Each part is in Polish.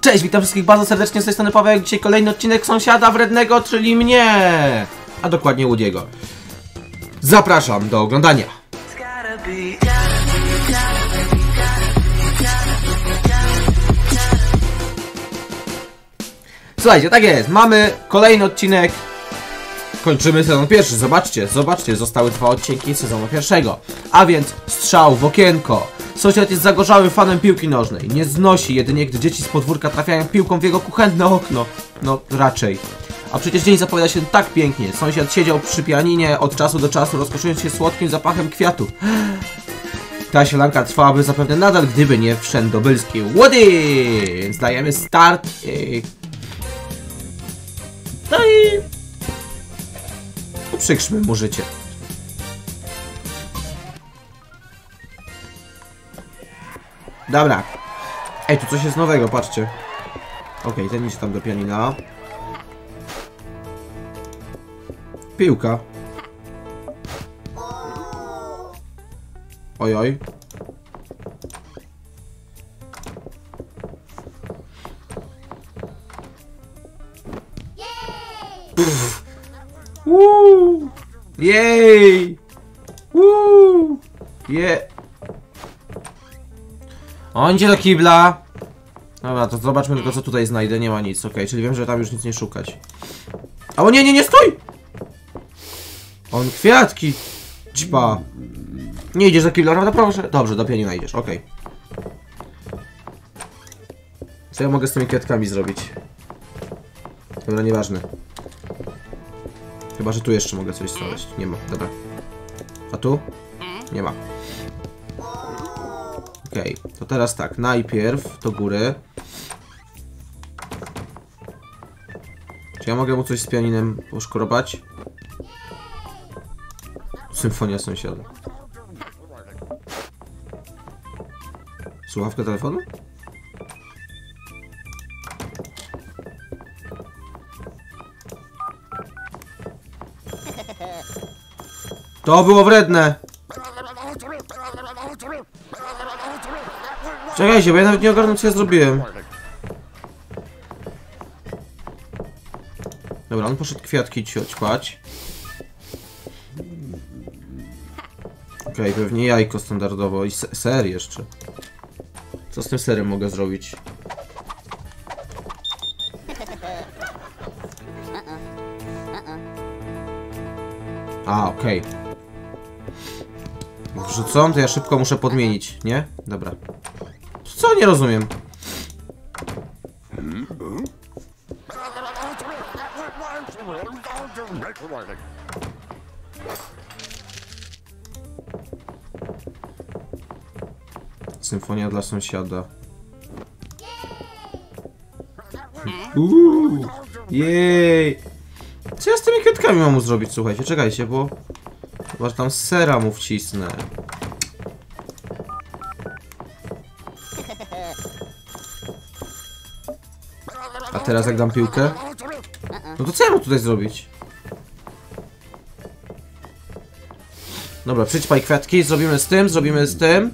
Cześć, witam wszystkich bardzo serdecznie z tej strony Paweł. Dzisiaj kolejny odcinek sąsiada wrednego, czyli mnie, a dokładnie Woody'ego. Zapraszam do oglądania. Słuchajcie, tak jest, mamy kolejny odcinek. Kończymy sezon pierwszy, zobaczcie, zobaczcie, zostały dwa odcinki sezonu pierwszego. A więc strzał w okienko. Sąsiad jest zagorzałym fanem piłki nożnej. Nie znosi jedynie, gdy dzieci z podwórka trafiają piłką w jego kuchenne okno. No, raczej. A przecież dzień zapowiada się tak pięknie. Sąsiad siedział przy pianinie od czasu do czasu, rozkoszując się słodkim zapachem kwiatów. Ta sielanka trwałaby zapewne nadal, gdyby nie wszędobylski Woody! Więc dajemy start. i- No i... Uprzykrzmy mu życie. Dobra. Ej, tu coś jest nowego, patrzcie. Okej, ten idzie tam do pianina. Piłka. Oj, oj. Uff. Uuu. Jej! Uuu. Je. On idzie do kibla. Dobra, to zobaczmy tylko co tutaj znajdę. Nie ma nic, okej, czyli wiem, że tam już nic nie szukać. O nie, nie, nie, stój! On kwiatki. Ćpa. Nie idziesz do kibla, prawda? Proszę. Dobrze, do pianina idziesz, okej. Co ja mogę z tymi kwiatkami zrobić? Dobra, nieważne. Chyba, że tu jeszcze mogę coś znaleźć. Nie ma, dobra. A tu? Nie ma. Okej, to teraz tak, najpierw do góry. Czy ja mogę mu coś z pianinem poszkorobać? Symfonia sąsiada. Słuchawka telefonu? To było wredne! Czekajcie, bo ja nawet nie ogarnę co ja zrobiłem. Dobra, on poszedł kwiatki ci odćpać. Okej, pewnie jajko standardowo i se ser jeszcze. Co z tym serem mogę zrobić? A, okej. Wrzucą, to ja szybko muszę podmienić, nie? Dobra. Nie rozumiem. Symfonia dla sąsiada. Uuu, jej! Co ja z tymi kwiatkami mam mu zrobić? Słuchajcie, czekajcie, bo... Chyba, tam sera mu wcisnę. Teraz jak dam piłkę? No to co ja mam tutaj zrobić? Dobra, przyćpaj kwiatki, zrobimy z tym, zrobimy z tym.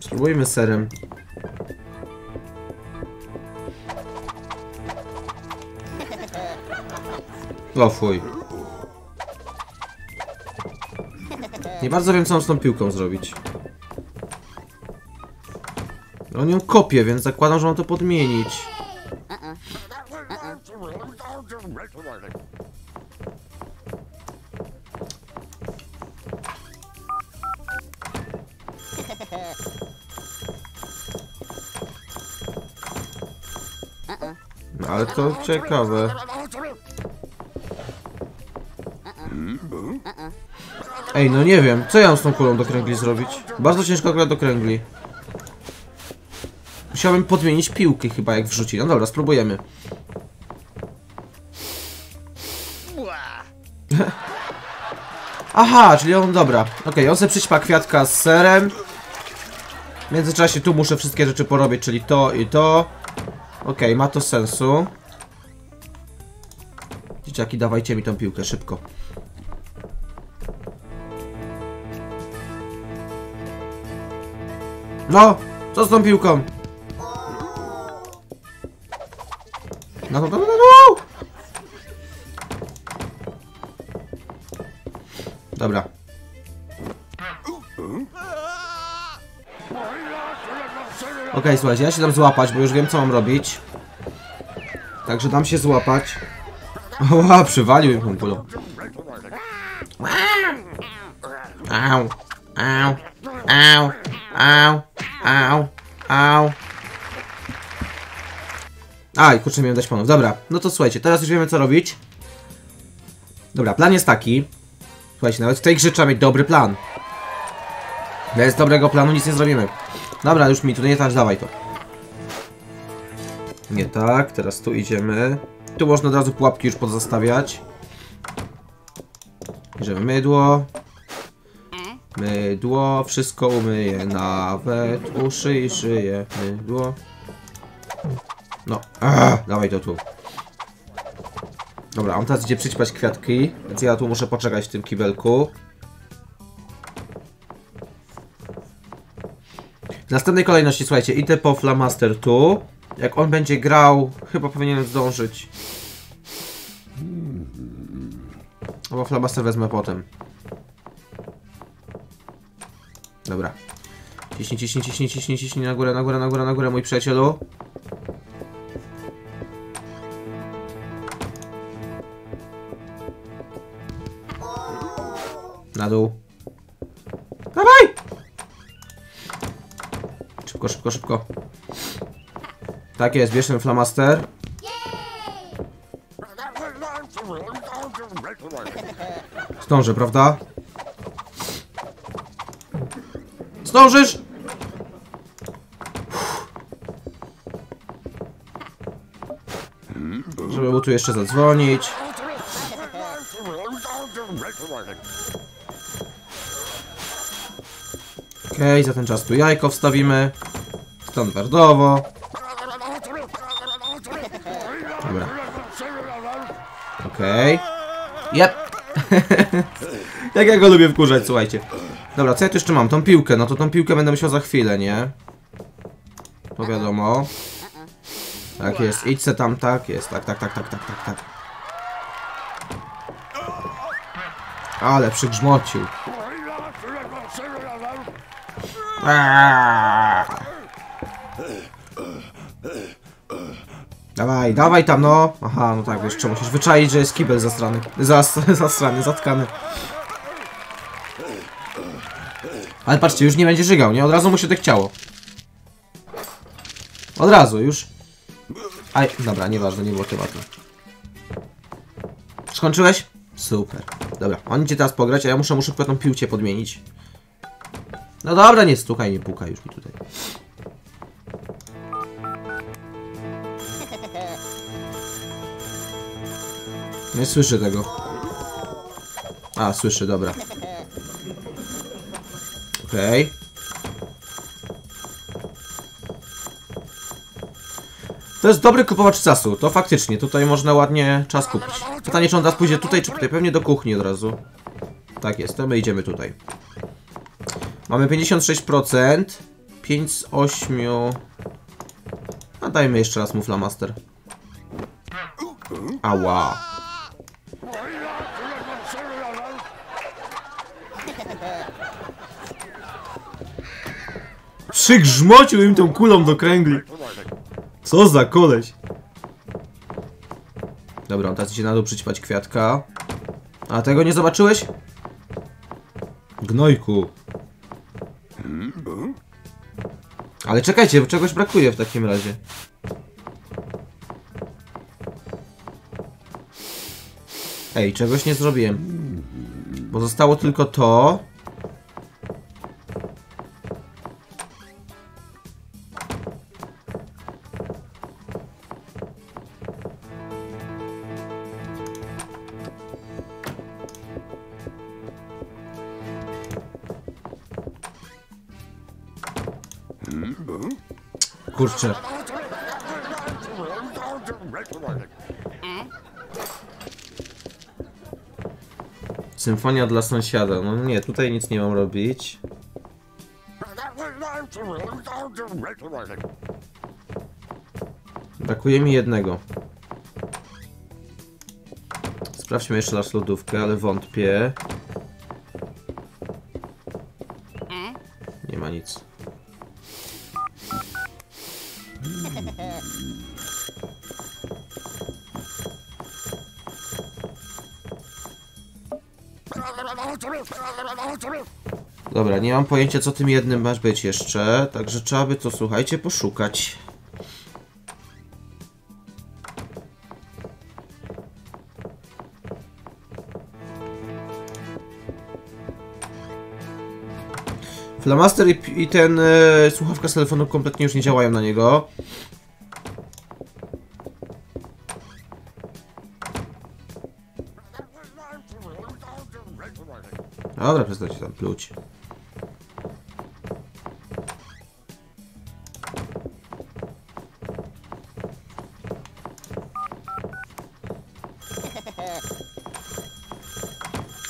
Spróbujmy serem. O fuj. Nie bardzo wiem co mam z tą piłką zrobić. On ją kopie, więc zakładam, że mam to podmienić. No, ale to ciekawe. Ej, no nie wiem, co ja mam z tą kulą do kręgli zrobić? Bardzo ciężko gra do kręgli. Musiałbym podmienić piłkę chyba jak wrzuci. No dobra, spróbujemy. Aha, czyli on, dobra. Okej, on sobie przyćpa kwiatka z serem. W międzyczasie tu muszę wszystkie rzeczy porobić, czyli to i to. Okej, ma to sensu. Dzieciaki, dawajcie mi tą piłkę, szybko. No, co z tą piłką? No, no, no, no, no. Dobra. Okej, słuchajcie, ja się dam złapać, bo już wiem co mam robić. Także dam się złapać. Oła, przywalił im kulą. Au, au, au, au, au, au. Aj, kurczę, miałem dać panów. Dobra, no to słuchajcie, teraz już wiemy co robić. Dobra, plan jest taki. Słuchajcie, nawet w tej grze trzeba mieć dobry plan. Bez dobrego planu nic nie zrobimy. Dobra, już mi tu nie tak, dawaj to. Nie tak, teraz tu idziemy. Tu można od razu pułapki już podzastawiać. Bierzemy mydło. Mydło, wszystko umyje, nawet uszy i szyję. Mydło. No, Ach, dawaj to tu. Dobra, on teraz idzie przyćpać kwiatki, więc ja tu muszę poczekać w tym kibelku. W następnej kolejności, słuchajcie, idę po Flamaster tu. Jak on będzie grał, chyba powinienem zdążyć. Albo Flamaster wezmę potem. Dobra. Ciśnij, ciśnij, ciśnij, ciśnij, ciśnij na górę, na górę, na górę, na górę, mój przyjacielu. Na dół. Dawaj! Szybko, szybko, szybko. Tak jest, bierz ten flamaster. Zdążę, prawda? Zdążysz? Żeby mu tu jeszcze zadzwonić. Okej, za ten czas tu jajko wstawimy. Standardowo. Dobra. Okej. Yep. Jak ja go lubię wkurzać, słuchajcie. Dobra, co ja tu jeszcze mam? Tą piłkę. No to tą piłkę będę musiał za chwilę, nie? To wiadomo. Tak jest. Idź se tam, tak jest. Tak, tak, tak, tak, tak, tak, tak. Ale przygrzmocił. Aaaa. Dawaj, dawaj tam no. Aha, no tak, jeszcze musisz wyczaić, że jest kibel zastrany. Zas, zastrany, zatkany. Ale patrzcie, już nie będzie żygał, nie? Od razu mu się tak chciało. Od razu, już. Aj, dobra, nieważne, nie było tematu. Skończyłeś? Super. Dobra, on idzie teraz pograć, a ja muszę mu szybko tą piłcie podmienić. No dobra, nie stukaj, nie pukaj już mi tutaj. Nie słyszę tego. A, słyszę, dobra. Okej. To jest dobry kupowacz czasu, to faktycznie, tutaj można ładnie czas kupić. Pytanie, czy on teraz pójdzie tutaj, czy tutaj? Pewnie do kuchni od razu. Tak jest, to my idziemy tutaj. Mamy 56%. 5 z 8. A dajmy jeszcze raz mu Flamaster. Ała. Przygrzmocił im tą kulą do kręgli. Co za koleś. Dobra, teraz idzie na dół przyćpać kwiatka. A tego nie zobaczyłeś? Gnojku. Ale czekajcie, czegoś brakuje w takim razie. Ej, czegoś nie zrobiłem. Bo zostało tylko to. Kurczę. Symfonia dla sąsiada. No nie, tutaj nic nie mam robić. Brakuje mi jednego. Sprawdźmy jeszcze raz lodówkę, ale wątpię. Nie mam pojęcia co tym jednym masz być jeszcze, także trzeba by to, słuchajcie, poszukać. Flamaster i, i ten e, słuchawka z telefonu kompletnie już nie działają na niego. Dobra, przestańcie tam pluć.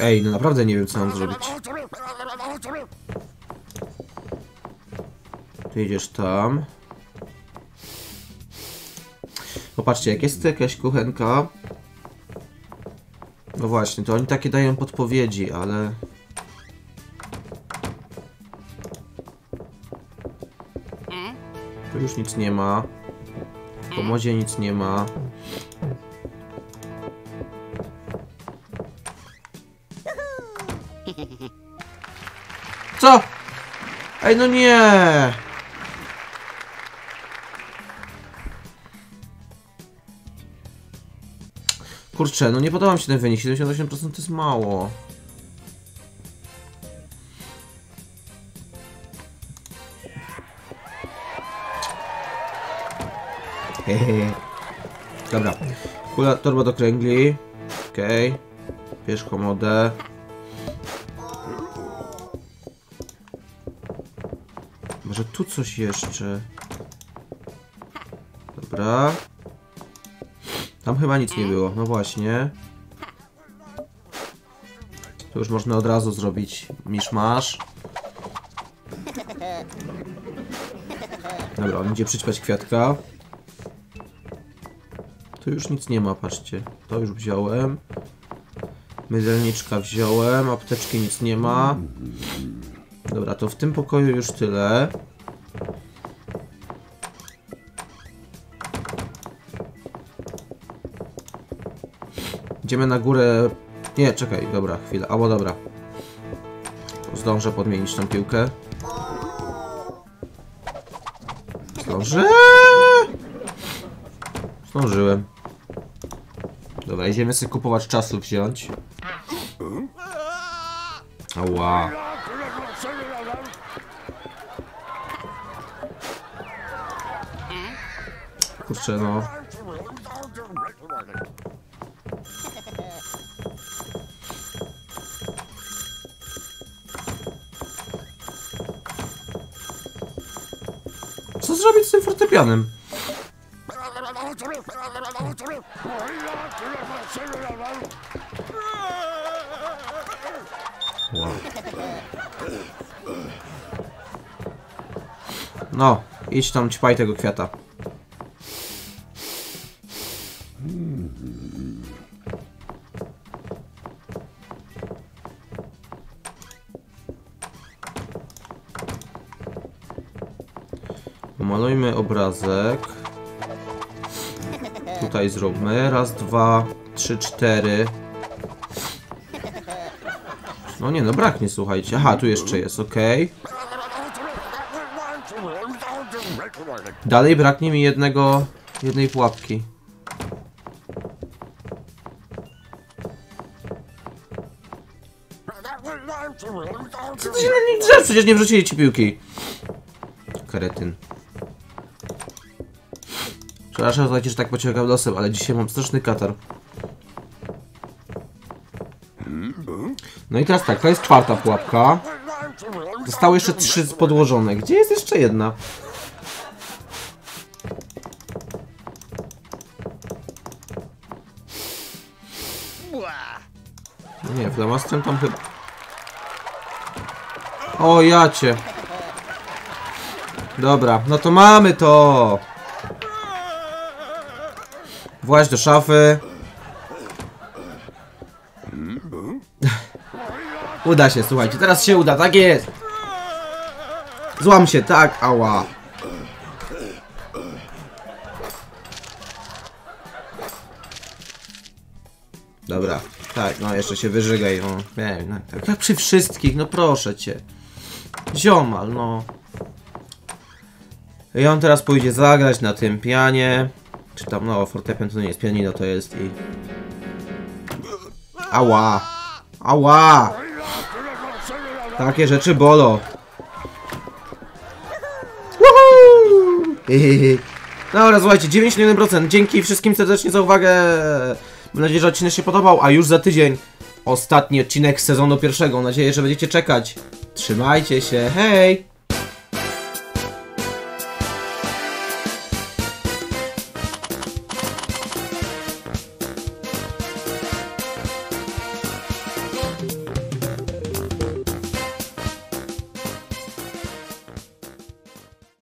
Ej, no naprawdę nie wiem co mam zrobić. Ty idziesz tam. Popatrzcie, jak jest jakaś kuchenka. No właśnie, to oni takie dają podpowiedzi, ale... Tu już nic nie ma. W pomodzie nic nie ma. Co? Ej, no nie! Kurczę, no nie podoba mi się ten wynik. 78% to jest mało. Hehehe. Dobra. Kula, torba do kręgli. Okej. Okay. Bierz komodę. Może tu coś jeszcze. Dobra. Tam chyba nic nie było, no właśnie. To już można od razu zrobić miszmasz. Dobra, on idzie przyćpać kwiatka. Tu już nic nie ma, patrzcie. To już wziąłem. Mydelniczka wziąłem, apteczki nic nie ma. Dobra, to w tym pokoju już tyle. Idziemy na górę. Nie, czekaj, dobra, chwilę. Albo dobra. Zdążę podmienić tą piłkę. Zdążę! Zdążyłem. Dobra, idziemy sobie kupować czasu wziąć. Ała. Kurczę, no. Co zrobić z tym fortepianem? Wow. No, idź tam, ćpaj tego kwiata. Obrazek. Tutaj zróbmy. Raz, dwa, trzy, cztery. No nie, no braknie, słuchajcie. Aha, tu jeszcze jest, ok. Dalej braknie mi jednego, jednej pułapki. Co ty się na nich drzesz? Przecież nie wrzucili ci piłki. Karetyn. Przepraszam, słuchajcie, że tak pociągam losem, ale dzisiaj mam straszny katar. No i teraz tak, to jest czwarta pułapka. Zostały jeszcze trzy podłożone. Gdzie jest jeszcze jedna? No nie, flamastrem tam chyba... O, jacie. Dobra, no to mamy to. Właź do szafy. Uda się, słuchajcie, teraz się uda, tak jest. Złam się, tak, ała. Dobra, tak, no jeszcze się wyżygaj, no, nie no, tak jak przy wszystkich, no proszę cię. Ziomal, no. I on teraz pójdzie zagrać na tym pianie. Czy tam, no, fortepian to nie jest, pianino to jest i... Ała! Ała! Takie rzeczy bolo. Dobra, słuchajcie, 91%. Dzięki wszystkim serdecznie za uwagę. Mam nadzieję, że odcinek się podobał, a już za tydzień ostatni odcinek sezonu pierwszego. Mam nadzieję, że będziecie czekać. Trzymajcie się, hej!